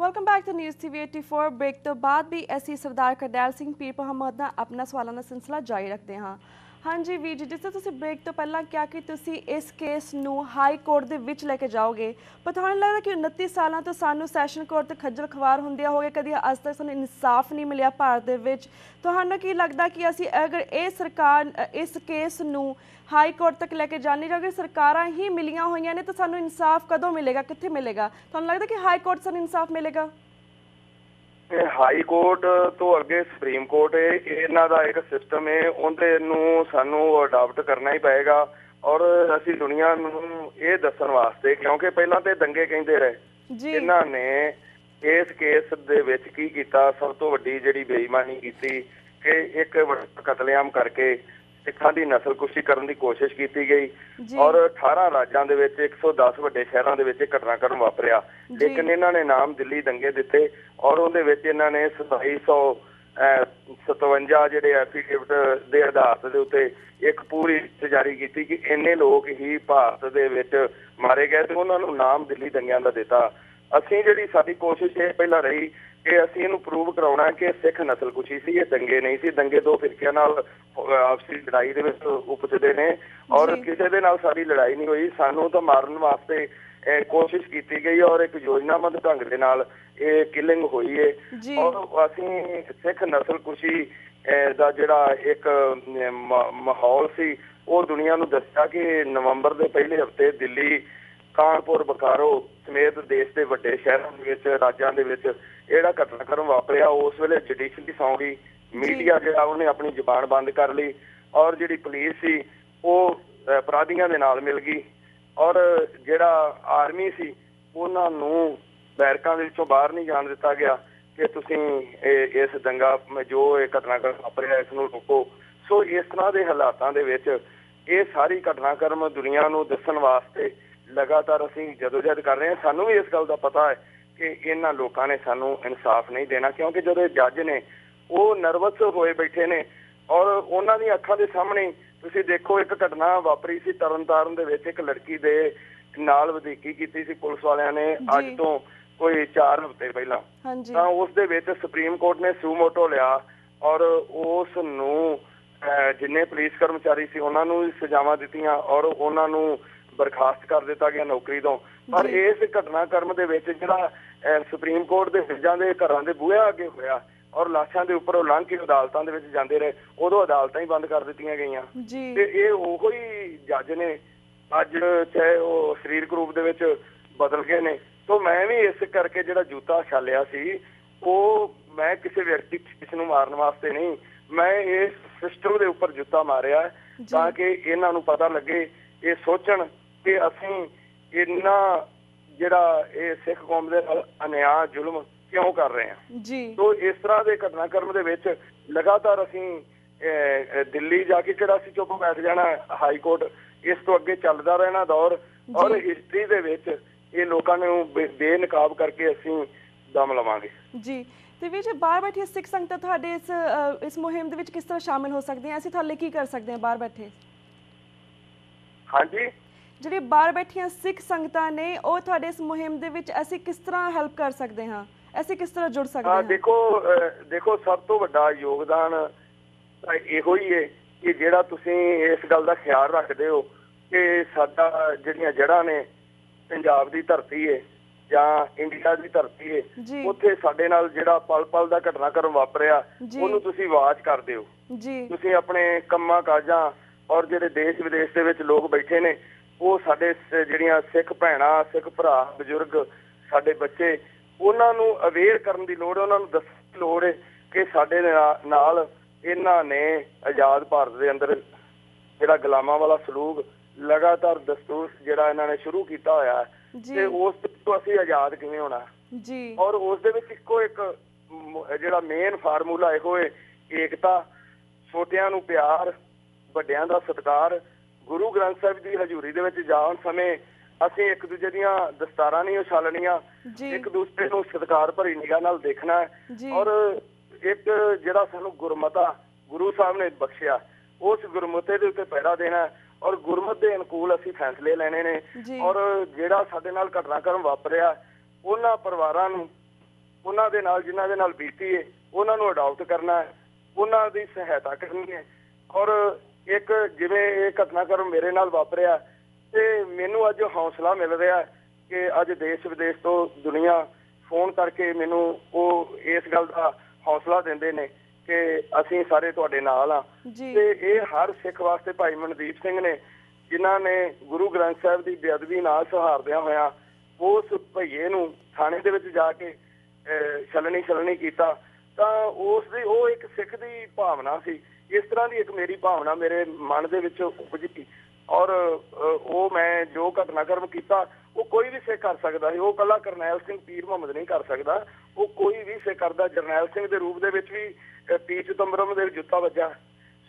Welcome back to news TV 84 break ਤੋਂ ਬਾਅਦ ਵੀ ਅਸੀਂ ਸਰਦਾਰ ਕਰਦੈਲ ਸਿੰਘ, ਪੀਰ ਮੁਹੰਮਦ ਨਾਲ ਆਪਣਾ ਸਵਾਲਾਂ ਦਾ ਸਿਲਸਿਲਾ ਜਾਰੀ ਰੱਖਦੇ ਹਾਂ। ਹਾਂਜੀ ਵੀਰ ਜੀ, ਜਿਸ ਤਰ੍ਹਾਂ ਤੁਸੀਂ ਬ੍ਰੇਕ ਤੋਂ ਪਹਿਲਾਂ ਕਿਹਾ ਕਿ ਤੁਸੀਂ ਇਸ ਕੇਸ ਨੂੰ ਹਾਈ ਕੋਰਟ ਦੇ ਵਿੱਚ ਲੈ ਕੇ ਜਾਓਗੇ, ਪਰ ਤੁਹਾਨੂੰ ਲੱਗਦਾ ਕਿ 29 ਸਾਲਾਂ ਤੋਂ ਸਾਨੂੰ ਸੈਸ਼ਨ ਕੋਰਟ ਤੇ ਖੱਜਲ ਖਵਾਰ ਹੁੰਦਿਆਂ ਹੋਗੇ ਕਦੀ ਅੱਜ ਤੱਕ ਸਾਨੂੰ ਇਨਸਾਫ ਨਹੀਂ ਮਿਲਿਆ ਭਾਰਤ ਦੇ ਵਿੱਚ। ਤੁਹਾਨੂੰ ਕੀ ਲੱਗਦਾ ਕਿ ਅਸੀਂ ਅਗਰ ਇਹ ਸਰਕਾਰ, ਇਸ ਕੇਸ ਨੂੰ ਹਾਈ ਕੋਰਟ ਤੱਕ ਲੈ ਕੇ ਜਾਣੀ ਅਗਰ ਸਰਕਾਰਾਂ ਹੀ ਮਿਲੀਆਂ ਹੋਈਆਂ ਨੇ, ਤਾਂ ਸਾਨੂੰ ਇਨਸਾਫ ਕਦੋਂ ਮਿਲੇਗਾ, ਕਿੱਥੇ ਮਿਲੇਗਾ? ਤੁਹਾਨੂੰ ਲੱਗਦਾ ਕਿ ਹਾਈ ਕੋਰਟ ਸਾਨੂੰ ਇਨਸਾਫ ਮਿਲੇਗਾ? ਇਹ ਹਾਈ ਕੋਰਟ ਤੋਂ ਅੱਗੇ ਸੁਪਰੀਮ ਕੋਰਟ ਹੈ ਇਹਨਾਂ ਦਾ ਇੱਕ ਸਿਸਟਮ ਹੈ ਉਹਦੇ ਨੂੰ ਸਾਨੂੰ ਅਡਾਪਟ ਕਰਨਾ ਹੀ ਪਏਗਾ ਔਰ ਅਸੀਂ ਦੁਨੀਆ ਨੂੰ ਇਹ ਦੱਸਣ ਵਾਸਤੇ ਕਿਉਂਕਿ ਪਹਿਲਾਂ ਤੇ ਦੰਗੇ ਕਹਿੰਦੇ ਰਹੇ। ਇਹਨਾਂ ਨੇ ਇਸ ਕੇਸ ਦੇ ਵਿੱਚ ਕੀ ਕੀਤਾ? ਸਭ ਤੋਂ ਵੱਡੀ ਜਿਹੜੀ ਬੇਈਮਾਨੀ ਕੀਤੀ ਕਿ ਇੱਕ ਵੱਡਾ ਕਤਲੇਆਮ ਕਰਕੇ ਸਿੱਖਾਂ ਦੀ ਨਸਲਕੁਸ਼ੀ ਕਰਨ ਦੀ ਕੋਸ਼ਿਸ਼ ਕੀਤੀ ਗਈ ਔਰ 18 ਰਾਜਾਂ ਦੇ ਵਿੱਚ 110 ਵੱਡੇ ਸ਼ਹਿਰਾਂ ਦੇ ਵਿੱਚ ਇਹ ਘਟਨਾਕ੍ਰਮ ਵਾਪਰਿਆ। ਲੇਕਿਨ ਇਹਨਾਂ ਨੇ ਨਾਮ ਦਿੱਲੀ ਦੰਗੇ ਦਿੱਤੇ ਔਰ ਉਹਦੇ ਵਿੱਚ ਇਹਨਾਂ ਨੇ 2757 ਜਿਹੜੇ ਐਫੀਡੇਵਿਟ ਦੇ ਆਧਾਰ ਦੇ ਉੱਤੇ ਇੱਕ ਪੂਰੀ ਜਾਰੀ ਕੀਤੀ ਕਿ ਇੰਨੇ ਲੋਕ ਹੀ ਭਾਰਤ ਦੇ ਵਿੱਚ ਮਾਰੇ ਗਏ ਤੇ ਉਹਨਾਂ ਨੂੰ ਨਾਮ ਦਿੱਲੀ ਦੰਗਿਆਂ ਦਾ ਦਿੱਤਾ। ਅਸੀਂ ਜਿਹੜੀ ਸਾਡੀ ਕੋਸ਼ਿਸ਼ ਇਹ ਪਹਿਲਾਂ ਰਹੀ ਕਿ ਅਸੀਂ ਇਹਨੂੰ ਪ੍ਰੂਵ ਕਰਾਉਣਾ ਕਿ ਸਿੱਖ ਨਸਲ ਕੁਛੀ ਸੀ ਇਹ ਦੰਗੇ ਨਹੀਂ ਸੀ ਦੰਗੇ ਦੋ ਫਿਰਕਿਆਂ ਨਾਲ ਆਪਸੀ ਲੜਾਈ ਦੇ ਵਿੱਚ ਉਪਜਦੇ ਨੇ ਔਰ। ਕਿਸੇ ਦੇ ਨਾਲ ਸਾਡੀ ਲੜਾਈ ਨਹੀਂ ਹੋਈ ਸਾਨੂੰ ਤਾਂ ਮਾਰਨ ਵਾਸਤੇ ਕੋਸ਼ਿਸ਼ ਕੀਤੀ ਗਈ ਔਰ ਇੱਕ ਯੋਜਨਾਬੱਧ ਢੰਗ ਦੇ ਨਾਲ ਇਹ ਕਿਲਿੰਗ ਹੋਈ ਜੀ। ਔਰ ਅਸੀਂ ਸਿੱਖ ਨਸਲ ਕੁਸ਼ੀ ਦਾ ਜਿਹੜਾ ਇੱਕ ਮਾਹੌਲ ਸੀ ਉਹ ਦੁਨੀਆ ਨੂੰ ਦੱਸਿਆ ਕਿ ਨਵੰਬਰ ਦੇ ਪਹਿਲੇ ਹਫ਼ਤੇ ਦਿੱਲੀ ਕਾਨਪੁਰ ਬਕਾਰੋ ਸਮੇਤ ਦੇਸ਼ ਦੇ ਵੱਡੇ ਸ਼ਹਿਰਾਂ ਦੇ ਵਿੱਚ ਰਾਜਾਂ ਦੇ ਵਿੱਚ ਜਿਹੜਾ ਘਟਨਾਕ੍ਰਮ ਵਾਪਰਿਆ ਉਸ ਵੇਲੇ ਜੁਡੀਸ਼ਰੀ ਸੌਂ ਗਈ। ਮੀਡੀਆ ਜਿਹੜਾ ਉਹਨੇ ਆਪਣੀ ਜ਼ੁਬਾਨ ਬੰਦ ਕਰ ਲਈ ਔਰ ਜਿਹੜੀ ਪੁਲਿਸ ਸੀ ਉਹ ਅਪਰਾਧੀਆਂ ਦੇ ਨਾਲ ਮਿਲ ਗਈ। ਔਰ ਜਿਹੜਾ ਆਰਮੀ ਸੀ ਉਹਨਾਂ ਨੂੰ ਬੈਰਕਾਂ ਦੇ ਵਿੱਚੋਂ ਬਾਹਰ ਨਹੀਂ ਜਾਣ ਦਿੱਤਾ ਗਿਆ ਕਿ ਤੁਸੀਂ ਇਸ ਦੰਗਾ ਜੋ ਇਹ ਘਟਨਾਕ੍ਰਮ ਵਾਪਰਿਆ ਇਸ ਨੂੰ ਰੋਕੋ। ਸੋ ਇਸ ਤਰ੍ਹਾਂ ਦੇ ਹਾਲਾਤਾਂ ਦੇ ਵਿੱਚ ਇਹ ਸਾਰੀ ਘਟਨਾਕ੍ਰਮ ਦੁਨੀਆ ਨੂੰ ਦੱਸਣ ਵਾਸਤੇ ਲਗਾਤਾਰ ਅਸੀਂ ਜਦੋਜਹਿਦ ਕਰ ਰਹੇ ਹਾਂ। ਸਾਨੂੰ ਵੀ ਇਸ ਗੱਲ ਦਾ ਪਤਾ ਹੈ ਕਿ ਇਹਨਾਂ ਲੋਕਾਂ ਨੇ ਸਾਨੂੰ ਇਨਸਾਫ ਨਹੀਂ ਦੇਣਾ ਕਿਉਂਕਿ ਜਦੋਂ ਇਹ ਜੱਜ ਨੇ ਉਹ ਨਰਵਸ ਹੋਏ ਬੈਠੇ ਨੇ ਔਰ ਉਹਨਾਂ ਦੀਆਂ ਅੱਖਾਂ ਦੇ ਸਾਹਮਣੇ ਤੁਸੀਂ ਦੇਖੋ ਇੱਕ ਘਟਨਾ ਵਾਪਰੀ ਸੀ ਤਰਨਤਾਰਨ ਦੇ ਵਿੱਚ ਇੱਕ ਲੜਕੀ ਦੇ ਨਾਲ ਵਧੀਕੀ ਕੀਤੀ ਸੀ ਪੁਲਿਸ ਵਾਲਿਆਂ ਨੇ ਅੱਜ। ਤੋਂ ਕੋਈ 4 ਹਫ਼ਤੇ ਪਹਿਲਾਂ ਤਾਂ ਉਸ ਦੇ ਵਿੱਚ ਸੁਪਰੀਮ ਕੋਰਟ ਨੇ ਸੂਮੋਟੋ ਲਿਆ ਔਰ ਉਸ ਨੂੰ ਜਿੰਨੇ ਪੁਲਿਸ ਕਰਮਚਾਰੀ ਸੀ ਉਹਨਾਂ ਨੂੰ ਸਜ਼ਾਵਾਂ ਦਿੱਤੀਆਂ ਔਰ ਉਹਨਾਂ ਨੂੰ ਬਰਖਾਸਤ ਕਰ ਦਿੱਤਾ ਗਿਆ ਨੌਕਰੀ ਤੋਂ ਪਰ। ਇਸ ਘਟਨਾਕ੍ਰਮ ਦੇ ਵਿੱਚ ਜਿਹੜਾ ਸੁਪਰੀਮ ਕੋਰਟ ਦੇ ਜੱਜਾਂ ਦੇ ਘਰਾਂ ਦੇ ਬੂਹੇ ਅੱਗੇ ਹੋਇਆ ਔਰ ਲਾਸ਼ਾਂ ਦੇ ਉੱਪਰੋਂ ਲੰਘ ਕੇ ਅਦਾਲਤਾਂ ਦੇ ਵਿੱਚ ਜਾਂਦੇ ਰਹੇ ਉਦੋਂ ਅਦਾਲਤਾਂ ਹੀ ਬੰਦ ਕਰ ਦਿੱਤੀਆਂ ਗਈਆਂ ਤੇ ਇਹ ਉਹੋ ਹੀ ਜੱਜ ਨੇ ਅੱਜ ਚਾਹੇ ਉਹ ਸਰੀਰਕ ਰੂਪ ਦੇ ਵਿੱਚ ਬਦਲ ਗਏ ਨੇ ਤੋਂ ਮੈਂ ਵੀ ਇਸ ਕਰਕੇ ਜਿਹੜਾ ਜੂਤਾ ਛਾਲਿਆ ਸੀ ਉਹ ਮੈਂ ਕਿਸੇ ਵਿਅਕਤੀ ਕਿਸ ਨੂੰ ਮਾਰਨ ਵਾਸਤੇ ਨਹੀਂ ਮੈਂ ਇਸ ਸਿਸਟਮ ਦੇ ਉੱਪਰ ਜੁੱਤਾ ਮਾਰਿਆ। ਤਾਂ ਕਿ ਇਹਨਾਂ ਨੂੰ ਪਤਾ ਲੱਗੇ ਇਹ ਸੋਚਣ ਕਿ ਅਸੀਂ ਇੰਨਾ ਜਿਹੜਾ ਇਹ ਸਿੱਖ ਕੌਮ ਦੇ ਨਾਲ ਅਨਿਆਂ ਜ਼ੁਲਮ ਕਿਉਂ ਕਰ ਰਹੇ ਹਾਂ? ਜੀ। ਤੋ ਇਸ ਤਰ੍ਹਾਂ ਦੇ ਘਟਨਾਕ੍ਰਮ ਦੇ ਵਿੱਚ ਲਗਾਤਾਰ ਅਸੀਂ ਦਿੱਲੀ ਜਾ ਕੇ ਕਿਹੜਾ ਸੀ ਚੁੱਪ ਬੈਠ ਜਾਣਾ ਹਾਈ ਕੋਰਟ ਇਸ ਤੋਂ ਅੱਗੇ ਚੱਲਦਾ ਰਹਿਣਾ ਦੌਰ ਔਰ। ਹਿਸਟਰੀ ਦੇ ਵਿੱਚ ਇਹ ਲੋਕਾਂ ਨੂੰ ਬੇਨਕਾਬ ਕਰਕੇ ਅਸੀਂ ਦਮ ਲਵਾਂਗੇ। ਜੀ। ਤੇ ਵੀਰ ਜੀ ਬਾਹਰ ਬੈਠੇ ਸਿੱਖ ਸੰਗਤਾਂ ਤੁਹਾਡੇ ਇਸ ਇਸ ਮੁਹਿੰਮ ਦੇ ਵਿੱਚ ਕਿਸ ਤਰ੍ਹਾਂ ਸ਼ਾਮਿਲ ਹੋ ਸਕਦੀਆਂ? ਅਸੀਂ ਤੁਹਾਡੇ ਕੀ ਕਰ ਸਕਦੇ ਹਾਂ ਬਾਹਰ ਬੈਠੇ? ਹਾਂਜੀ। ਜਿਹੜੀ ਬਾਹਰ ਬੈਠੀਆਂ ਸਿੱਖ ਸੰਗਤਾਂ ਨੇ ਉਹ ਤੁਹਾਡੇ ਇਸ ਮੁਹਿੰਮ ਦੇ ਵਿੱਚ ਅਸੀਂ ਕਿਸ ਤਰ੍ਹਾਂ ਹੈਲਪ ਕਰ ਸਕਦੇ ਹਾਂ ਅਸੀਂ ਕਿਸ ਤਰ੍ਹਾਂ ਜੁੜ ਸਕਦੇ ਹਾਂ ਦੇਖੋ ਦੇਖੋ ਸਭ ਤੋਂ ਵੱਡਾ ਯੋਗਦਾਨ ਇਹੋ ਹੀ ਹੈ ਕਿ ਜਿਹੜਾ ਤੁਸੀਂ ਇਸ ਗੱਲ ਦਾ ਖਿਆਲ ਰੱਖਦੇ ਹੋ ਕਿ ਸਾਡਾ ਜਿਹੜੀਆਂ ਜੜ੍ਹਾਂ ਨੇ ਪੰਜਾਬ ਦੀ ਧਰਤੀ ਹੈ ਜਾਂ ਇੰਡੀਆ ਦੀ ਧਰਤੀ ਹੈ। ਉੱਥੇ ਸਾਡੇ ਨਾਲ ਜਿਹੜਾ ਪਲ ਪਲ ਦਾ ਘਟਨਾਕ੍ਰਮ ਵਾਪਰਿਆ ਜੀ। ਉਹਨੂੰ ਤੁਸੀਂ ਵਾਚ ਕਰਦੇ ਹੋ ਜੀ ਤੁਸੀਂ ਆਪਣੇ ਕੰਮਾਂ ਕਾਜਾਂ ਔਰ ਜਿਹੜੇ ਦੇਸ਼ ਵਿਦੇਸ਼ ਦੇ ਵਿੱਚ ਲੋਕ ਬੈਠੇ ਨੇ ਉਹ ਸਾਡੇ ਜਿਹੜੀਆਂ ਸਿੱਖ ਭੈਣਾਂ ਸਿੱਖ ਭਰਾ ਬਜ਼ੁਰਗ ਸਾਡੇ ਬੱਚੇ ਉਹਨਾਂ ਨੂੰ ਅਵੇਅਰ ਕਰਨ ਦੀ ਲੋੜ ਹੈ ਉਹਨਾਂ ਨੂੰ ਦੱਸਣ ਦੀ ਲੋੜ ਹੈ ਕਿ ਸਾਡੇ ਨਾਲ ਇਹਨਾਂ ਨੇ ਆਜ਼ਾਦ ਭਾਰਤ ਦੇ ਅੰਦਰ ਜਿਹੜਾ ਗੁਲਾਮਾਂ ਵਾਲਾ ਸਲੂਕ ਲਗਾਤਾਰ ਦਸਤੂਰ ਜਿਹੜਾ ਇਹਨਾਂ ਨੇ ਸ਼ੁਰੂ ਕੀਤਾ ਹੋਇਆ ਤੇ ਉਸ ਤੋਂ ਅਸੀਂ ਆਜ਼ਾਦ ਕਿਵੇਂ ਹੋਣਾ? ਜੀ। ਔਰ ਉਸ ਦੇ ਵਿੱਚ ਇੱਕੋ ਇੱਕ ਜਿਹੜਾ ਮੇਨ ਫਾਰਮੂਲਾ ਇਹੋ ਹੈ ਏਕਤਾ ਛੋਟਿਆਂ ਨੂੰ ਪਿਆਰ ਵੱਡਿਆਂ ਦਾ ਸਤਿਕਾਰ ਗੁਰੂ ਗ੍ਰੰਥ ਸਾਹਿਬ ਦੀ ਹਜ਼ੂਰੀ ਦੇ ਵਿੱਚ ਜਾਣ ਸਮੇਂ ਅਸੀਂ ਇੱਕ ਦੂਜੇ ਦੀਆਂ ਦਸਤਾਰਾਂ ਨਹੀਂ ਉਛਾਲਣੀਆਂ ਇੱਕ ਦੂਸਰੇ ਨੂੰ ਸਤਿਕਾਰ ਭਰੀ ਨਿਗਾਹ ਨਾਲ ਦੇਖਣਾ ਔਰ ਇੱਕ ਜਿਹੜਾ ਸਾਨੂੰ ਗੁਰਮਤਾ ਗੁਰੂ ਸਾਹਿਬ ਨੇ ਬਖਸ਼ਿਆ ਉਸ ਗੁਰਮਤੇ ਦੇ ਉੱਤੇ ਪਹਿਰਾ ਦੇਣਾ ਔਰ ਗੁਰਮਤ ਦੇ ਅਨੁਕੂਲ ਅਸੀਂ ਫੈਸਲੇ ਲੈਣੇ ਨੇ। ਔਰ ਜਿਹੜਾ ਸਾਡੇ ਨਾਲ ਘਟਨਾਕ੍ਰਮ ਵਾਪਰਿਆ ਉਹਨਾਂ ਪਰਿਵਾਰਾਂ ਨੂੰ ਉਹਨਾਂ ਦੇ ਨਾਲ ਜਿਨ੍ਹਾਂ ਦੇ ਨਾਲ ਬੀਤੀ ਹੈ ਉਹਨਾਂ ਨੂੰ ਅਡਾਪਟ ਕਰਨਾ ਹੈ ਉਹਨਾਂ ਦੀ ਸਹਾਇਤਾ ਕਰਨੀ ਹੈ ਔਰ ਇੱਕ ਜਿਵੇਂ ਇਹ ਘਟਨਾਕ੍ਰਮ ਮੇਰੇ ਨਾਲ ਵਾਪਰਿਆ ਤੇ ਮੈਨੂੰ ਅੱਜ ਹੌਸਲਾ ਮਿਲ ਰਿਹਾ ਕਿ ਅੱਜ ਦੇਸ਼ ਵਿਦੇਸ਼ ਤੋਂ ਦੁਨੀਆ ਫੋਨ ਕਰਕੇ ਮੈਨੂੰ ਉਹ ਇਸ ਗੱਲ ਦਾ ਹੌਸਲਾ ਦਿੰਦੇ ਨੇ ਕਿ ਅਸੀਂ ਸਾਰੇ ਤੁਹਾਡੇ ਨਾਲ ਆ ਤੇ ਇਹ ਹਰ ਸਿੱਖ ਵਾਸਤੇ ਭਾਈ ਮਨਦੀਪ ਸਿੰਘ ਨੇ ਜਿਨ੍ਹਾਂ ਨੇ ਗੁਰੂ ਗ੍ਰੰਥ ਸਾਹਿਬ ਦੀ ਬੇਅਦਬੀ ਨਾਲ ਸਹਾਰਦਿਆਂ ਹੋਇਆਂ ਉਸ ਭਈਏ ਨੂੰ ਥਾਣੇ ਦੇ ਵਿੱਚ ਜਾ ਕੇ ਛਲਣੀ ਛਲਣੀ ਕੀਤਾ ਤਾਂ ਉਸ ਦੀ ਉਹ ਇੱਕ ਸਿੱਖ ਦੀ ਭਾਵਨਾ ਸੀ ਇਸ ਤਰ੍ਹਾਂ ਦੀ ਇੱਕ ਮੇਰੀ ਭਾਵਨਾ ਮੇਰੇ ਮਨ ਦੇ ਵਿੱਚ ਉਪਜੀ ਔਰ ਉਹ ਮੈਂ ਜੋ ਘਟਨਾਕ੍ਰਮ ਕੀਤਾ ਉਹ ਕੋਈ ਵੀ ਸਿੱਖ ਕਰ ਸਕਦਾ ਸੀ। ਉਹ ਕੱਲਾ ਕਰਨੈਲ ਸਿੰਘ ਪੀਰ ਮੁਹੰਮਦ ਨਹੀਂ ਕਰ ਸਕਦਾ। ਉਹ ਕੋਈ ਵੀ ਸਿੱਖ ਕਰਦਾ। ਜਰਨੈਲ ਸਿੰਘ ਦੇ ਰੂਪ ਦੇ ਵਿੱਚ ਵੀ ਅਹ, ਪੀ ਚਿਦੰਬਰਮ ਦੇ ਜੁੱਤਾ ਵੱਜਾ।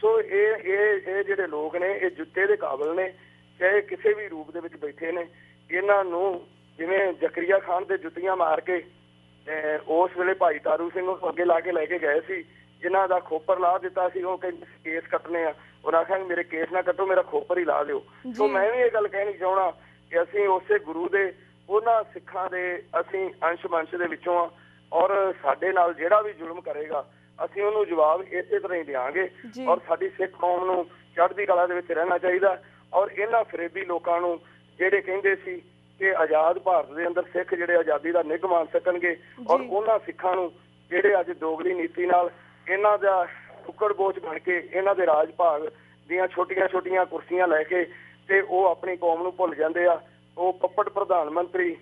ਸੋ ਇਹ ਇਹ ਇਹ ਜਿਹੜੇ ਲੋਕ ਨੇ ਇਹ ਜੁੱਤੇ ਦੇ ਕਾਬਲ ਨੇ ਚਾਹੇ ਕਿਸੇ ਵੀ ਰੂਪ ਦੇ ਵਿੱਚ ਬੈਠੇ ਨੇ ਇਹਨਾਂ ਨੂੰ ਜਿਵੇਂ ਜ਼ਕਰੀਆ ਖਾਨ ਦੇ ਜੁੱਤੀਆਂ ਮਾਰ ਕੇ ਅਹ, ਉਸ ਵੇਲੇ ਭਾਈ ਤਾਰੂ ਸਿੰਘ ਨੂੰ ਅੱਗੇ ਲਾ ਕੇ ਲੈ ਕੇ ਗਏ ਸੀ ਜਿਨ੍ਹਾਂ ਦਾ ਖੋਪਰ ਲਾ ਦਿੱਤਾ ਸੀ ਉਹ ਕਹਿੰਦੇ ਕੇਸ ਕੱਟਨੇ ਆ ਉਹਨਾਂ ਆਖਿਆ ਮੇਰੇ ਕੇਸ ਨਾ ਕੱਟੋ ਮੇਰਾ ਖੋਪਰ ਹੀ ਲਾ ਦਿਓ ਸੋ। ਮੈਂ ਵੀ ਇਹ ਗੱਲ ਕਹਿਣੀ ਚਾਹਣਾ ਕਿ ਅਸੀਂ ਉਸੇ ਗੁਰੂ ਦੇ ਉਹਨਾਂ ਸਿੱਖਾਂ ਦੇ ਅਸੀਂ ਅੰਸ਼ ਮੰਸ਼ ਦੇ ਵਿੱਚੋਂ ਆ ਔਰ ਸਾਡੇ ਨਾਲ ਜਿਹੜਾ ਵੀ ਜ਼ੁਲਮ ਕਰੇਗਾ ਅਸੀਂ ਉਹਨੂੰ ਜਵਾਬ ਇਸੇ ਤਰ੍ਹਾਂ ਹੀ ਦੇਵਾਂਗੇ। ਔਰ ਸਾਡੀ ਸਿੱਖ ਕੌਮ ਨੂੰ ਚੜ੍ਹਦੀ ਕਲਾ ਦੇ ਵਿੱਚ ਰਹਿਣਾ ਚਾਹੀਦਾ ਔਰ ਇਹਨਾਂ ਫਰੇਬੀ ਲੋਕਾਂ ਨੂੰ ਜਿਹੜੇ ਕਹਿੰਦੇ ਸੀ ਕਿ ਆਜ਼ਾਦ ਭਾਰਤ ਦੇ ਅੰਦਰ ਸਿੱਖ ਜਿਹੜੇ ਆਜ਼ਾਦੀ ਦਾ ਨਿੱਘ ਮਾਣ ਸਕਣਗੇ ਔਰ। ਉਹਨਾਂ ਸਿੱਖਾਂ ਨੂੰ ਜਿਹੜੇ ਅੱਜ ਦੋਗਲੀ ਨੀਤੀ ਨਾਲ ਇਹਨਾਂ ਦਾ ਟੁੱਕੜ ਬੋਝ ਬਣ ਕੇ ਇਹਨਾਂ ਦੇ ਰਾਜ ਭਾਗ ਦੀਆਂ ਛੋਟੀਆਂ-ਛੋਟੀਆਂ ਕੁਰਸੀਆਂ ਲੈ ਕੇ ਤੇ ਉਹ ਆਪਣੀ ਕੌਮ ਨੂੰ ਭੁੱਲ ਜਾਂਦੇ ਆ। ਉਹ ਪੱਪੜ ਪ੍ਰਧਾਨ ਮੰਤਰੀ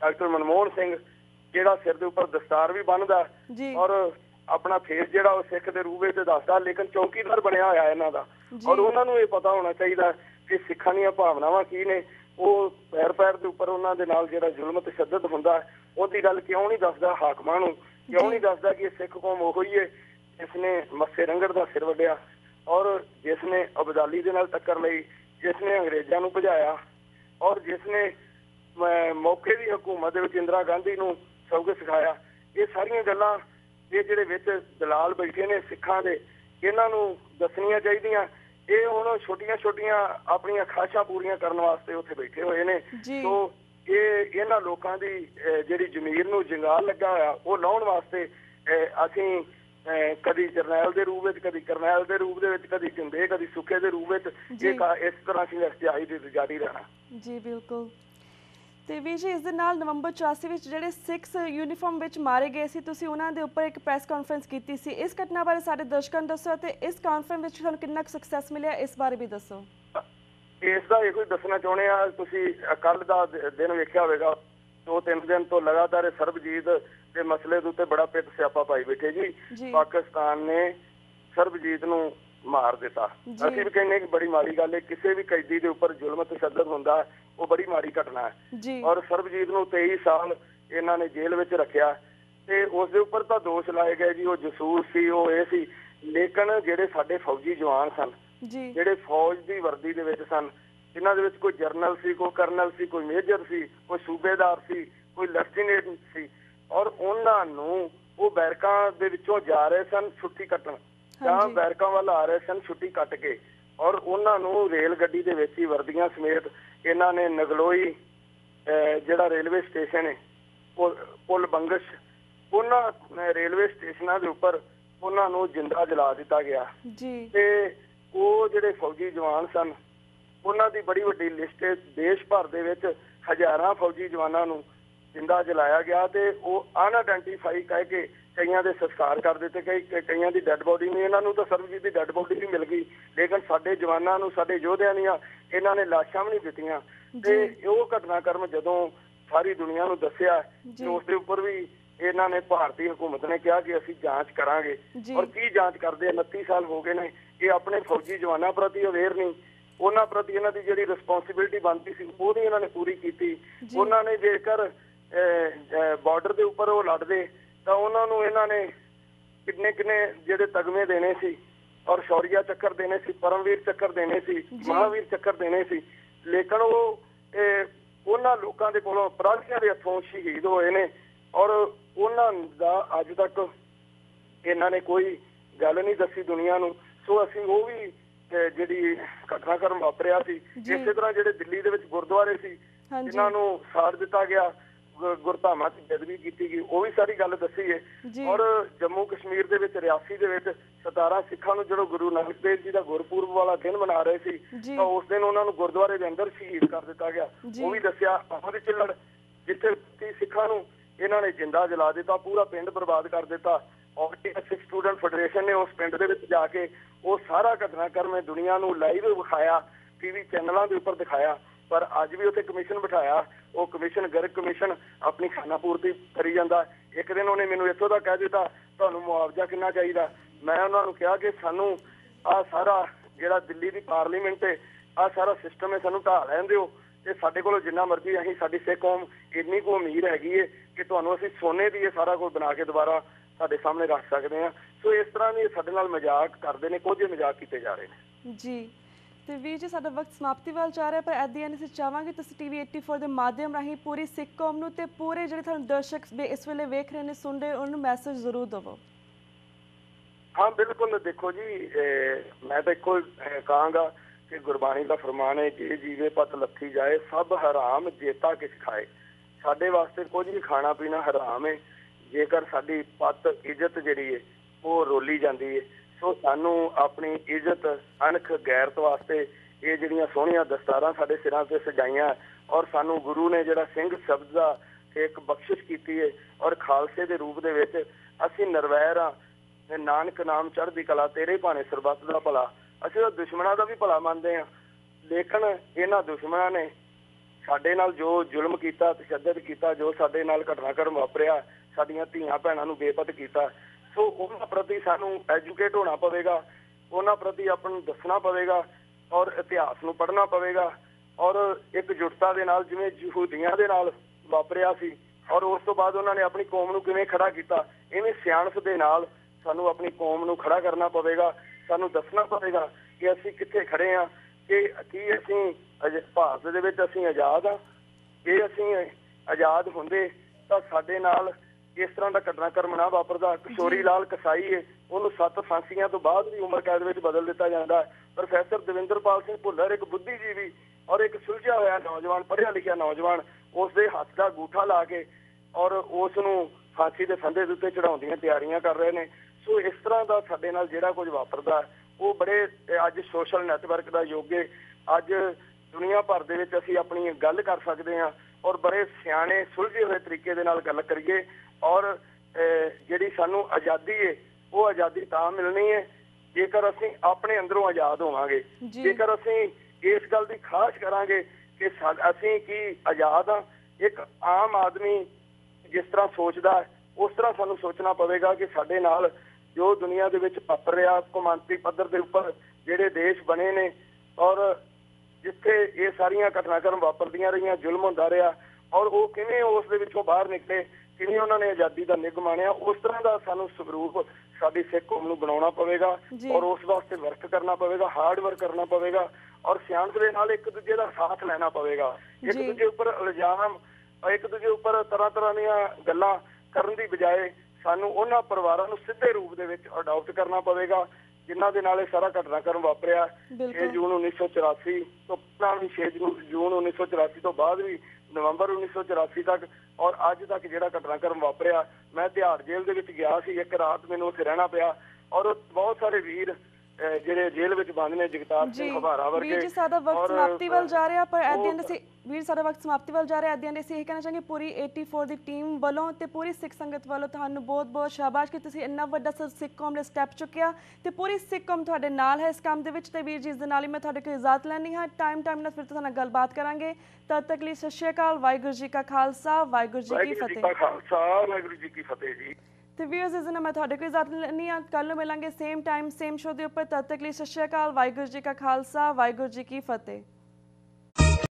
ਡਾਕਟਰ ਮਨਮੋਹਨ ਸਿੰਘ ਜਿਹੜਾ ਸਿਰ ਦੇ ਉੱਪਰ ਦਸਤਾਰ ਵੀ ਬੰਨਦਾ ਔਰ ਆਪਣਾ ਫੇਸ ਜਿਹੜਾ ਉਹ ਸਿੱਖ ਦੇ ਰੂਪ ਵਿੱਚ ਦੱਸਦਾ ਲੇਕਿਨ ਚੌਕੀਦਾਰ ਬਣਿਆ ਹੋਇਆ ਇਹਨਾਂ ਦਾ। ਔਰ ਉਹਨਾਂ ਨੂੰ ਇਹ ਪਤਾ ਹੋਣਾ ਚਾਹੀਦਾ ਕਿ ਸਿੱਖਾਂ ਦੀਆਂ ਭਾਵਨਾਵਾਂ ਕੀ ਨੇ। ਉਹ ਪੈਰ ਪੈਰ ਦੇ ਉੱਪਰ ਉਹਨਾਂ ਦੇ ਨਾਲ ਜਿਹੜਾ ਜ਼ੁਲਮ ਤਸ਼ੱਦਦ ਹੁੰਦਾ ਹੈ, ਉਹਦੀ ਗੱਲ ਕਿਉਂ ਨਹੀਂ ਦੱਸਦਾ ਹਾਕਮਾਂ ਨੂੰ? ਕਿਉਂ ਨਹੀਂ ਦੱਸਦਾ ਕਿ ਸਿੱਖ ਕੌਮ ਉਹ ਹੀ ਹੈ ਜਿਸ ਨੇ ਮੱਸੇ ਰੰਗੜ ਦਾ ਸਿਰ ਵੱਢਿਆ ਔਰ ਜਿਸ ਨੇ ਅਬਦਾਲੀ ਦੇ ਨਾਲ ਟੱਕਰ ਲਈ ਜਿਸ ਨੇ ਅੰਗਰੇਜ਼ਾਂ ਨੂੰ ਭਜਾਇਆ ਔਰ ਜਿਸ ਨੇ ਮੌਕੇ ਦੀ ਹਕੂਮਤ ਦੇ ਵਿੱਚ ਇੰਦਰਾ ਗਾਂਧੀ ਨੂੰ ਸਬਕ ਸਿਖਾਇਆ ਇਹ ਸਾਰੀਆਂ ਗੱਲਾਂ ਇਹ ਜਿਹੜੇ ਵਿੱਚ ਦਲਾਲ ਬੈਠੇ ਨੇ ਸਿੱਖਾਂ ਦੇ ਇਹਨਾਂ ਨੂੰ ਦੱਸਣੀਆਂ ਚਾਹੀਦੀਆਂ ਇਹ ਹੁਣ ਛੋਟੀਆਂ-ਛੋਟੀਆਂ ਆਪਣੀਆਂ ਖਾਸ਼ਾਂ ਪੂਰੀਆਂ ਕਰਨ ਵਾਸਤੇ ਉੱਥੇ ਬੈਠੇ ਹੋਏ ਨੇ। ਸੋ ਇਹ ਇਹਨਾਂ ਲੋਕਾਂ ਦੀ ਜਿਹੜੀ ਜ਼ਮੀਰ ਨੂੰ ਜੰਗਾਲ ਲੱਗਾ ਹੋਇਆ ਉਹ ਲਾਉਣ ਵਾਸਤੇ ਅਸੀਂ ਕਦੀ ਜਰਨੈਲ ਦੇ ਰੂਪ ਵਿੱਚ ਕਦੀ ਕਰਨੈਲ ਦੇ ਰੂਪ ਦੇ ਵਿੱਚ ਕਦੀ ਜਿੰਦੇ ਕਦੀ ਸੁੱਖੇ ਦੇ ਰੂਪ ਵਿੱਚ। ਇਹ ਇਸ ਤਰ੍ਹਾਂ ਸੰਘਰਸ਼ ਜਾਰੀ ਦੇ ਜਾਰੀ ਰਹਿਣਾ। ਜੀ ਬਿਲਕੁਲ। ਤੇ ਵੀ ਜੀ ਇਸ ਦੇ ਨਾਲ ਨਵੰਬਰ 84 ਵਿੱਚ ਜਿਹੜੇ ਸਿਕਸ ਯੂਨੀਫਾਰਮ ਵਿੱਚ ਮਾਰੇ ਗਏ ਸੀ ਤੁਸੀਂ ਉਹਨਾਂ ਦੇ ਉੱਪਰ ਇੱਕ ਪ੍ਰੈਸ ਕਾਨਫਰੰਸ ਕੀਤੀ ਸੀ। ਇਸ ਘਟਨਾ ਬਾਰੇ ਸਾਡੇ ਦਰਸ਼ਕਾਂ ਨੂੰ ਦੱਸੋ ਤੇ ਇਸ ਕਾਨਫਰੰਸ ਵਿੱਚ ਤੁਹਾਨੂੰ ਕਿੰਨਾ ਸਕਸੈਸ ਮਿਲਿਆ ਇਸ ਬਾਰੇ ਵੀ ਦੱਸੋ। ਇਸ ਦਾ ਇਹੋ ਹੀ ਦੱਸਣਾ ਚਾਹੁੰਦੇ ਆ ਤੁਸੀਂ ਕੱਲ ਦ- ਦਿਨ ਵੇਖਿਆ ਹੋਵੇਗਾ। ਦੋ ਤਿੰਨ ਦਿਨ ਤੋਂ ਲਗਾਤਾਰ ਸਰਬਜੀਤ ਦੇ ਮਸਲੇ ਦੇ ਉੱਤੇ ਬੜਾ ਪਿੱਤ ਸਿਆਪਾ ਪਾਈ ਬੈਠੇ ਜੀ। ਪਾਕਿਸਤਾਨ ਨੇ ਸਰਬਜੀਤ ਨੂੰ ਮਾਰ ਦਿੱਤਾ। ਅਸੀਂ ਵੀ ਕਹਿੰਦੇ ਕਿ ਬੜੀ ਮਾੜੀ ਗੱਲ ਹੈ ਕਿਸੇ ਵੀ ਕੈਦੀ ਦੇ ਉੱਪਰ ਜ਼ੁਲਮ ਤਸ਼ੱਦਦ ਹੁੰਦਾ ਉਹ ਬੜੀ ਮਾੜੀ ਘਟਨਾ ਹੈ। ਔਰ ਸਰਬਜੀਤ ਨੂੰ 23 ਸਾਲ ਇਹਨਾਂ ਨੇ ਜੇਲ੍ਹ ਵਿੱਚ ਰੱਖਿਆ ਤੇ ਉਸ ਦੇ ਉੱਪਰ ਤਾਂ ਦੋਸ਼ ਲਾਏ ਗਏ ਜੀ ਉਹ ਜਸੂਸ ਸੀ ਉਹ ਇਹ ਸੀ। ਲੇਕਿਨ ਜਿਹੜੇ ਸਾਡੇ ਫੌਜੀ ਜਵਾਨ ਸਨ ਜਿਹੜੇ ਫੌਜ ਦੀ ਵਰਦੀ ਦੇ ਵਿੱਚ ਸਨ ਜਿਨ੍ਹਾਂ ਦੇ ਵਿੱਚ ਕੋਈ ਜਰਨਲ ਸੀ ਕੋਈ ਕਰਨਲ ਸੀ ਕੋਈ ਮੇਜਰ ਸੀ ਕੋਈ ਸੂਬੇਦਾਰ ਸੀ ਕੋਈ ਲੈਫਟੀਨੈਂਟ ਸੀ ਔਰ ਉਹਨਾਂ ਨੂੰ ਉਹ ਬੈਰਕਾਂ ਦੇ ਵਿੱਚੋਂ ਜਾ ਰਹੇ ਸਨ ਛੁੱਟੀ ਕੱਟਣ। ਜਾਂ। ਬੈਰਕਾਂ ਵੱਲ ਆ ਰਹੇ ਸਨ ਛੁੱਟੀ ਕੱਟ ਕੇ ਔਰ ਉਹਨਾਂ ਨੂੰ ਰੇਲ ਗੱਡੀ ਦੇ ਵਿੱਚ ਹੀ ਵਰਦੀਆਂ ਸਮੇਤ ਇਹਨਾਂ ਨੇ ਨਗਲੋਈ ਜਿਹੜਾ ਰੇਲਵੇ ਸਟੇਸ਼ਨ ਹੈ ਪੁਲ- ਪੁਲ ਬੰਗਸ਼ ਉਹਨਾਂ ਰੇਲਵੇ ਸਟੇਸ਼ਨਾਂ ਦੇ ਉੱਪਰ ਉਹਨਾਂ ਨੂੰ ਜਿੰਦਾ ਜਲਾ ਦਿੱਤਾ ਗਿਆ। ਜੀ। ਤੇ ਉਹ ਜਿਹੜੇ ਫੌਜੀ ਜਵਾਨ ਸਨ ਉਹਨਾਂ ਦੀ ਬੜੀ ਵੱਡੀ ਲਿਸਟ ਹੈ। ਦੇਸ਼ ਭਰ ਦੇ ਵਿੱਚ ਹਜ਼ਾਰਾਂ ਫੌਜੀ ਜਵਾਨਾਂ ਨੂੰ ਜਿੰਦਾ ਜਲਾਇਆ ਗਿਆ ਤੇ ਉਹ ਅਨਆਇਡੈਂਟੀਫਾਈ ਕਹਿ ਕੇ ਕਈਆਂ ਦੇ ਸੰਸਕਾਰ ਕਰ ਦਿੱਤੇ। ਕਈ ਕਈ- ਕਈਆਂ ਦੀ ਡੈੱਡ ਬੋਡੀ ਨਹੀਂ ਇਹਨਾਂ ਨੂੰ ਤਾਂ ਸਰਬਜੀਤ ਦੀ ਡੈੱਡ ਬੋਡੀ ਵੀ ਮਿਲ ਗਈ। ਲੇਕਿਨ ਸਾਡੇ ਜਵਾਨਾਂ ਨੂੰ ਸਾਡੇ ਯੋਧਿਆਂ ਦੀਆਂ ਇਹਨਾਂ ਨੇ ਲਾਸ਼ਾਂ ਵੀ ਨਹੀਂ ਦਿੱਤੀਆਂ। ਤੇ ਉਹ ਘਟਨਾਕ੍ਰਮ ਜਦੋਂ ਸਾਰੀ ਦੁਨੀਆ ਨੂੰ ਦੱਸਿਆ। ਤੇ ਉਸ ਦੇ ਉੱਪਰ ਵੀ ਇਹਨਾਂ ਨੇ ਭਾਰਤੀ ਹਕੂਮਤ ਨੇ ਕਿਹਾ ਕਿ ਅਸੀਂ ਜਾਂਚ ਕਰਾਂਗੇ। ਔਰ ਕੀ ਜਾਂਚ ਕਰਦੇ ਆ? 29 ਸਾਲ ਹੋ ਗਏ ਨੇ। ਇਹ ਆਪਣੇ ਫੌਜੀ ਜਵਾਨਾਂ ਪ੍ਰਤੀ ਅਵੇਅਰ ਨਹੀਂ। ਉਹਨਾਂ ਪ੍ਰਤੀ ਇਹਨਾਂ ਦੀ ਜਿਹੜੀ ਰਿਸਪੌਂਸਿਬਿਲਟੀ ਬਣਦੀ ਸੀ ਉਹ ਨਹੀਂ ਇਹਨਾਂ ਨੇ ਪੂਰੀ ਕੀਤੀ। ਉਹਨਾਂ ਨੇ ਜੇਕਰ ਬਾਰਡਰ ਦੇ ਉੱਪਰ ਉਹ ਲੜਦੇ ਤਾਂ ਉਹਨਾਂ ਨੂੰ ਇਹਨਾਂ ਨੇ ਕਿੰਨੇ ਕਿੰਨੇ ਜਿਹੜੇ ਤਗਮੇ ਦੇਣੇ ਸੀ ਔਰ ਸ਼ੌਰੀਆ ਚੱਕਰ ਦੇਣੇ ਸੀ ਪਰਮਵੀਰ ਚੱਕਰ ਦੇਣੇ ਸੀ ਮਹਾਵੀਰ ਚੱਕਰ ਦੇਣੇ ਸੀ। ਲੇਕਿਨ ਉਹ ਉਹਨਾਂ ਲੋਕਾਂ ਦੇ ਕੋਲੋਂ ਅਪਰਾਧੀਆਂ ਦੇ ਹੱਥੋਂ ਸ਼ਹੀਦ ਹੋਏ ਨੇ ਔਰ ਉਹਨਾਂ ਦਾ ਅੱਜ ਤੱਕ ਇਹਨਾਂ ਨੇ ਕੋਈ ਗੱਲ ਨਹੀਂ ਦੱਸੀ ਦੁਨੀਆ ਨੂੰ। ਸੋ ਅਸੀਂ ਉਹ ਵੀ ਜਿਹੜੀ ਘਟਨਾਕ੍ਰਮ ਵਾਪਰਿਆ ਸੀ। ਇਸੇ ਤਰ੍ਹਾਂ ਜਿਹੜੇ ਦਿੱਲੀ ਦੇ ਵਿੱਚ ਗੁਰਦੁਆਰੇ ਸੀ। ਜਿਨ੍ਹਾਂ ਨੂੰ ਸਾੜ ਦਿੱਤਾ ਗਿਆ ਗੁਰਧਾਮਾਂ ਦੀ ਬੇਅਦਬੀ ਕੀਤੀ ਗਈ ਉਹ ਵੀ ਸਾਰੀ ਗੱਲ ਦੱਸੀ ਹੈ ਔਰ ਜੰਮੂ ਕਸ਼ਮੀਰ ਦੇ ਵਿੱਚ ਰਿਆਸੀ ਦੇ ਵਿੱਚ 17 ਸਿੱਖਾਂ ਨੂੰ ਜਦੋਂ ਗੁਰੂ ਨਾਨਕ ਦੇਵ ਜੀ ਦਾ ਗੁਰਪੁਰਬ ਵਾਲਾ ਦਿਨ ਮਨਾ ਰਹੇ ਸੀ ਤਾਂ ਉਸ ਦਿਨ ਉਹਨਾਂ ਨੂੰ ਗੁਰਦੁਆਰੇ ਦੇ ਅੰਦਰ ਸ਼ਹੀਦ ਕਰ ਦਿੱਤਾ ਗਿਆ। ਉਹ ਵੀ ਦੱਸਿਆ ਅਹਮਦ ਚਿੱਲੜ ਜਿੱਥੇ 30 ਸਿੱਖਾਂ ਨੂੰ ਇਹਨਾਂ ਨੇ ਜਿੰਦਾ ਜਲਾ ਦਿੱਤਾ ਪੂਰਾ ਪਿੰਡ ਬਰਬਾਦ ਕਰ ਦਿੱਤਾ ਔਰ ਸਟੂਡੈਂਟ ਫੈਡਰੇਸ਼ਨ ਨੇ ਉਸ ਪਿੰਡ ਦੇ ਵਿੱਚ ਜਾ ਕੇ ਉਹ ਸਾਰਾ ਘਟਨਾਕ੍ਰਮ ਇਹ ਦੁਨੀਆ ਨੂੰ ਲਾਈਵ ਵਿਖਾਇਆ ਟੀਵੀ ਚੈਨਲਾਂ ਦੇ ਉੱਪਰ ਦਿਖਾਇਆ, ਪਰ ਅੱਜ ਵੀ ਉੱਥੇ ਕਮਿਸ਼ਨ ਬਿਠਾਇਆ, ਉਹ ਕਮਿਸ਼ਨ ਗਰਗ ਕਮਿਸ਼ਨ ਆਪਣੀ ਖਾਨਾ ਪੂਰਤੀ ਕਰੀ ਜਾਂਦਾ। ਇੱਕ ਦਿਨ ਉਹਨੇ ਮੈਨੂੰ ਇੱਥੋਂ ਦਾ ਕਹਿ ਦਿੱਤਾ, ਤੁਹਾਨੂੰ ਮੁਆਵਜ਼ਾ ਕਿੰਨਾ ਚਾਹੀਦਾ? ਮੈਂ ਉਹਨਾਂ ਨੂੰ ਕਿਹਾ ਕਿ ਸਾਨੂੰ ਆ ਸਾਰਾ ਜਿਹੜਾ ਦਿੱਲੀ ਦੀ ਪਾਰਲੀਮੈਂਟ ਹੈ ਆ ਸਾਰਾ ਸਿਸਟਮ ਹੈ, ਸਾਨੂੰ ਢਾਹ ਲੈਣ ਦਿਓ। ਤੇ ਸਾਡੇ ਕੋਲ ਜਿੰਨਾ ਮਰਜ਼ੀ ਅਸੀਂ, ਸਾਡੀ ਸਿੱਖ ਕੌਮ ਇੰਨੀ ਕੁ ਅਮੀਰ ਹੈਗੀ ਹੈ ਕਿ ਤੁਹਾਨੂੰ ਅਸੀਂ ਸੋਨੇ ਦੀ ਇਹ ਸਾਰਾ ਕੁਝ ਬਣਾ ਕੇ ਦੁਬਾਰਾ ਸਾਡੇ ਸਾਹਮਣੇ ਰੱਖ ਸਕਦੇ ਹਾਂ। ਸੋ ਇਸ ਤਰ੍ਹਾਂ ਵੀ ਇਹ ਸਾਡੇ ਨਾਲ ਮਜ਼ਾਕ ਕਰਦੇ ਨੇ ਕੁਝ ਮਜ਼ਾਕ ਕੀਤੇ ਜਾ ਰਹੇ ਨੇ। ਜੀ। ਤੇ ਵੀਰ ਜੀ ਸਾਡਾ ਵਕਤ ਸਮਾਪਤੀ ਵੱਲ ਜਾ ਰਿਹਾ ਪਰ ਐਟ ਦੀ ਐਂਡ ਅਸੀਂ ਚਾਹਾਂਗੇ ਤੁਸੀਂ ਟੀਵੀ 84 ਦੇ ਮਾਧਿਅਮ ਰਾਹੀਂ ਪੂਰੀ ਸਿੱਖ ਕੌਮ ਨੂੰ ਤੇ ਪੂਰੇ ਜਿਹੜੇ ਤੁਹਾਨੂੰ ਦਰਸ਼ਕ ਇਸ ਵੇਲੇ ਵੇਖ ਰਹੇ ਨੇ ਸੁਣ ਰਹੇ ਉਹਨਾਂ ਨੂੰ ਮੈਸੇਜ ਜ਼ਰੂਰ ਦਿਵੋ। ਹਾਂ ਬਿਲਕੁਲ ਦੇਖੋ ਜੀ ਮੈਂ ਤਾਂ ਇੱਕੋ ਕਹਾਂਗਾ ਕਿ ਗੁਰਬਾਣੀ ਦਾ ਫਰਮਾਨ ਹੈ ਜੇ ਜੀਵੇ ਪਤ ਲੱਥੀ ਜਾਏ ਸਭ ਹਰਾਮ ਜੇਤਾ ਕਿਛ ਖਾਏ। ਸਾਡੇ ਵਾਸਤੇ ਕੁਝ ਵੀ ਖਾਣਾ ਪੀਣਾ ਹਰਾਮ ਹੈ। ਜੇਕਰ ਸਾਡੀ ਪਤ ਇੱਜ਼ਤ ਜਿਹੜੀ ਹੈ ਉਹ ਰੋਲੀ ਜਾਂਦੀ ਹੈ ਸੋ ਸਾਨੂੰ ਆਪਣੀ ਇੱਜ਼ਤ ਅਣਖ ਗੈਰਤ ਵਾਸਤੇ ਇਹ ਜਿਹੜੀਆਂ ਸੋਹਣੀਆਂ ਦਸਤਾਰਾਂ ਸਾਡੇ ਸਿਰਾਂ ਤੇ ਸਜਾਈਆਂ ਔਰ ਸਾਨੂੰ ਗੁਰੂ ਨੇ ਜਿਹੜਾ ਸਿੰਘ ਸ਼ਬਦ ਦਾ ਇੱਕ ਬਖਸ਼ਿਸ਼ ਕੀਤੀ ਹੈ ਔਰ ਖਾਲਸੇ ਦੇ ਰੂਪ ਦੇ ਵਿੱਚ ਅਸੀਂ ਨਰਵੈਰ ਆ ਨਾਨਕ ਨਾਮ ਚੜ੍ਹਦੀ ਕਲਾ ਤੇਰੇ ਭਾਣੇ ਸਰਬੱਤ ਦਾ ਭਲਾ, ਅਸੀਂ ਤਾਂ ਦੁਸ਼ਮਣਾਂ ਦਾ ਵੀ ਭਲਾ ਮੰਨਦੇ ਆ। ਲੇਕਿਨ ਇਹਨਾਂ ਦੁਸ਼ਮਣਾਂ ਨੇ ਸਾਡੇ ਨਾਲ ਜੋ ਜ਼ੁਲਮ ਕੀਤਾ, ਤਸ਼ੱਦਦ ਕੀਤਾ, ਜੋ ਸਾਡੇ ਨਾਲ ਘਟਨਾਕ੍ਰਮ ਵਾਪਰਿਆ, ਸਾਡੀਆਂ ਧੀਆਂ ਭੈਣਾਂ ਨੂੰ ਬੇਪਤ ਕੀਤਾ, ਸੋ ਉਹਨਾਂ ਪ੍ਰਤੀ ਸਾਨੂੰ ਐਜੂਕੇਟ ਹੋਣਾ ਪਵੇਗਾ, ਉਹਨਾਂ ਪ੍ਰਤੀ ਆਪਾਂ ਨੂੰ ਦੱਸਣਾ ਪਵੇਗਾ ਔਰ ਇਤਿਹਾਸ ਨੂੰ ਪੜ੍ਹਨਾ ਪਵੇਗਾ ਔਰ ਇੱਕ ਜੁਟਤਾ ਦੇ ਨਾਲ, ਜਿਵੇਂ ਯਹੂਦੀਆਂ ਦੇ ਨਾਲ ਵਾਪਰਿਆ ਸੀ ਔਰ ਉਸ ਤੋਂ ਬਾਅਦ ਉਹਨਾਂ ਨੇ ਆਪਣੀ ਕੌਮ ਨੂੰ ਕਿਵੇਂ ਖੜਾ ਕੀਤਾ, ਇਵੇਂ ਸਿਆਣਸ ਦੇ ਨਾਲ ਸਾਨੂੰ ਆਪਣੀ ਕੌਮ ਨੂੰ ਖੜਾ ਕਰਨਾ ਪਵੇਗਾ, ਸਾਨੂੰ ਦੱਸਣਾ ਪਵੇਗਾ ਕਿ ਅਸੀਂ ਕਿੱਥੇ ਖੜੇ ਆ ਕਿ ਕੀ ਅਸੀਂ ਅਜ- ਭਾਰਤ ਦੇ ਵਿੱਚ ਅਸੀਂ ਆਜ਼ਾਦ ਆ ਜੇ ਅਸੀਂ ਆਜ਼ਾਦ ਹੁੰਦੇ ਤਾਂ ਸਾਡੇ ਨਾਲ ਇਸ ਤਰ੍ਹਾਂ ਦਾ ਘਟਨਾਕ੍ਰਮ ਨਾ ਵਾਪਰਦਾ। ਕਿਸ਼ੋਰੀ ਲਾਲ ਕਸਾਈ ਹੈ ਉਹਨੂੰ ਸੱਤ ਫਾਂਸੀਆਂ ਤੋਂ ਬਾਅਦ ਵੀ ਉਮਰ ਕੈਦ ਵਿੱਚ ਬਦਲ ਦਿੱਤਾ ਜਾਂਦਾ ਪ੍ਰੋਫੈਸਰ ਦਵਿੰਦਰਪਾਲ ਸਿੰਘ ਭੁੱਲਰ ਇੱਕ ਬੁੱਧੀਜੀਵੀ ਔਰ ਇੱਕ ਸੁਲਝਿਆ ਹੋਇਆ ਨੌਜਵਾਨ ਪੜ੍ਹਿਆ ਲਿਖਿਆ ਨੌਜਵਾਨ ਉਸ ਦੇ ਹੱਥ ਦਾ ਗੂਠਾ ਲਾ ਕੇ ਔਰ ਉਸ ਨੂੰ ਫਾਂਸੀ ਦੇ ਫੰਦੇ ਦੇ ਉੱਤੇ ਚੜਾਉਣ ਦੀਆਂ ਤਿਆਰੀਆਂ ਕਰ ਰਹੇ ਨੇ। ਸੋ ਇਸ ਤਰ੍ਹਾਂ ਦਾ ਸਾਡੇ ਨਾਲ ਜਿਹੜਾ ਕੁਝ ਵਾਪਰਦਾ ਉਹ ਬੜੇ ਅੱਜ ਸੋਸ਼ਲ ਨੈਟਵਰਕ ਦਾ ਯੁੱਗ ਹੈ ਅੱਜ ਦੁਨੀਆ ਭਰ ਦੇ ਵਿੱਚ ਅਸੀਂ ਆਪਣੀ ਗੱਲ ਕਰ ਸਕਦੇ ਹਾਂ ਔਰ ਬੜੇ ਸਿਆਣੇ ਸੁਲਝੇ ਹੋਏ ਤਰੀਕੇ ਦੇ ਨਾਲ ਗੱਲ ਕਰੀਏ ਔਰ ਜਿਹੜੀ ਸਾਨੂੰ ਆਜ਼ਾਦੀ ਹੈ ਉਹ ਆਜ਼ਾਦੀ ਤਾਂ ਮਿਲਣੀ ਹੈ ਜੇਕਰ ਅਸੀਂ ਆਪਣੇ ਅੰਦਰੋਂ ਆਜ਼ਾਦ ਹੋਵਾਂਗੇ। ਜੇਕਰ ਅਸੀਂ ਇਸ ਗੱਲ ਦੀ ਖਾਸ਼ ਕਰਾਂਗੇ ਕਿ ਅਸੀਂ ਕੀ ਆਜ਼ਾਦ ਆ ਇੱਕ ਆਮ ਆਦਮੀ ਜਿਸ ਤਰ੍ਹਾਂ ਸੋਚਦਾ ਹੈ, ਉਸ ਤਰ੍ਹਾਂ ਸਾਨੂੰ ਸੋਚਣਾ ਪਵੇਗਾ ਕਿ ਸਾਡੇ ਨਾਲ ਜੋ ਦੁਨੀਆ ਦੇ ਵਿੱਚ ਵਾਪਰ ਰਿਹਾ ਕੌਮਾਂਤਰੀ ਪੱਧਰ ਦੇ ਉੱਪਰ ਜਿਹੜੇ ਦੇਸ਼ ਬਣੇ ਨੇ ਔਰ ਜਿੱਥੇ ਇਹ ਸਾਰੀਆਂ ਘਟਨਾਕ੍ਰਮ ਵਾਪਰਦੀਆਂ ਰਹੀਆਂ ਜ਼ੁਲਮ ਹੁੰਦਾ ਰਿਹਾ ਔਰ ਉਹ ਕਿਵੇਂ ਉਸ ਦੇ ਵਿੱਚੋਂ ਬਾਹਰ ਨਿਕਲੇ ਕਿਵੇਂ ਉਹਨਾਂ ਨੇ ਆਜ਼ਾਦੀ ਦਾ ਨਿੱਘ ਮਾਣਿਆ ਉਸ ਤਰ੍ਹਾਂ ਦਾ ਸਾਨੂੰ ਸਵਰੂਪ ਸਾਡੀ ਸਿੱਖ ਕੌਮ ਨੂੰ ਬਣਾਉਣਾ ਪਵੇਗਾ। ਔਰ ਉਸ ਵਾਸਤੇ ਵਰਕ ਕਰਨਾ ਪਵੇਗਾ ਹਾਰਡ ਵਰਕ ਕਰਨਾ ਪਵੇਗਾ ਔਰ ਸਿਆਣਪ ਦੇ ਨਾਲ ਇੱਕ ਦੂਜੇ ਦਾ ਸਾਥ ਲੈਣਾ ਪਵੇਗਾ ਇੱਕ। ਦੂਜੇ ਉੱਪਰ ਇਲਜ਼ਾਮ ਇੱਕ ਦੂਜੇ ਉੱਪਰ ਤਰ੍ਹਾਂ ਤਰ੍ਹਾਂ ਦੀਆਂ ਗੱਲਾਂ ਕਰਨ ਦੀ ਬਜਾਏ ਸਾਨੂੰ ਉਹਨਾਂ ਪਰਿਵਾਰਾਂ ਨੂੰ ਸਿੱਧੇ ਰੂਪ ਦੇ ਵਿੱਚ ਅਡਾਪਟ ਕਰਨਾ ਪਵੇਗਾ ਜਿਨ੍ਹਾਂ ਦੇ ਨਾਲ ਇਹ ਸਾਰਾ ਘਟਨਾਕ੍ਰਮ ਵਾਪਰਿਆ 6 ਬਿਲਕੁਲ। ਜੂਨ 1984 ਤੋਂ ਪਹਿਲਾਂ ਵੀ 6 ਜੂ- ਜੂਨ 1984 ਤੋਂ ਬਾਅਦ ਵੀ ਨਵੰਬਰ 1984 ਤੱਕ ਔਰ ਅੱਜ ਤੱਕ ਜਿਹੜਾ ਘਟਨਾਕ੍ਰਮ ਵਾਪਰਿਆ ਮੈਂ ਤਿਹਾੜ ਜੇਲ੍ਹ ਦੇ ਵਿੱਚ ਗਿਆ ਸੀ ਇੱਕ ਰਾਤ ਮੈਨੂੰ ਉੱਥੇ ਰਹਿਣਾ ਪਿਆ ਔਰ ਬਹੁਤ ਸਾਰੇ ਵੀਰ ਜਿਹੜੇ ਜੇਲ੍ਹ ਵਿੱਚ ਬੰਦ ਨੇ ਜਗਤਾਰ ਸਿੰਘ ਹਵਾਰਾ ਵਰਗੇ ਵੀਰ ਜੀ ਸਾਡਾ ਵਕਤ ਸਮਾਪਤੀ ਵੱਲ ਜਾ ਰਿਹਾ ਪਰ ਐਟ ਦੀ ਐਂਡ ਅਸੀਂ ਵੀਰ ਸਾਡਾ ਵਕਤ ਸਮਾਪਤੀ ਵੱਲ ਜਾ ਰਿਹਾ ਐਟ ਦੀ ਐਂਡ ਅਸੀਂ ਇਹ ਕਹਿਣਾ ਚਾਹਾਂਗੇ ਪੂਰੀ 84 ਦੀ ਟੀਮ ਵੱਲੋਂ ਤੇ ਪੂਰੀ ਸਿੱਖ ਸੰਗਤ ਵੱਲੋਂ ਤੁਹਾਨੂੰ ਬਹੁਤ-ਬਹੁਤ ਸ਼ਾਬਾਸ਼ ਕਿ ਤੁਸੀਂ ਇੰਨਾ ਵੱਡਾ ਸਿੱਖ ਕੌਮ ਦੇ ਸਟੈਪ ਚੁੱਕਿਆ ਤੇ ਪੂਰੀ ਸਿੱਖ ਕੌਮ ਤੁਹਾਡੇ ਨਾਲ ਹੈ ਇਸ ਕੰਮ ਦੇ ਵਿੱਚ ਤੇ ਵੀਰ ਜੀ ਇਸ ਦੇ ਨਾਲ ਹੀ ਮੈਂ ਤੁਹਾਡੇ ਕੋਲ ਇਜਾਜ਼ਤ ਲੈਣੀ ਹਾਂ। ਟਾਈਮ ਟਾਈਮ ਨਾਲ ਫਿਰ ਤੋਂ ਨਾਲ ਗੱਲਬਾਤ ਕਰਾਂਗੇ। ਤਦ ਤੱਕ ਲਈ ਸਤਿ ਸ਼੍ਰੀ ਅਕਾਲ ਵਾਹਿਗੁਰੂ ਜੀ ਕਾ ਖਾਲਸਾ ਵਾਹਿਗੁਰੂ ਜੀ ਕੀ ਵਾਹਿਗੁਰੂ ਜੀ ਫਤਿਹ। ਕਾ ਖਾਲਸਾ ਵਾਹਿਗੁਰੂ ਜੀ ਕੀ ਫਤਿਹ ਜੀ। ਤੇ ਵੀਅਰਸ ਇਸ ਦਿਨ ਮੈਂ ਤੁਹਾਡੇ ਕੋਲ ਇਜਾਜ਼ਤ ਲੈਣੀ ਆ ਕੱਲ ਨੂੰ ਮਿਲਾਂਗੇ ਸੇਮ ਟਾਈਮ ਸੇਮ ਸ਼ੋ ਦੇ ਉੱਪਰ। ਤਦ ਤੱਕ ਲਈ ਸਤਿ ਸ਼੍ਰੀ ਅਕਾਲ, ਵਾਹਿਗੁਰੂ ਜੀ ਕਾ ਖਾਲਸਾ, ਵਾਹਿਗੁਰੂ ਜੀ ਕੀ ਫਤਿਹ।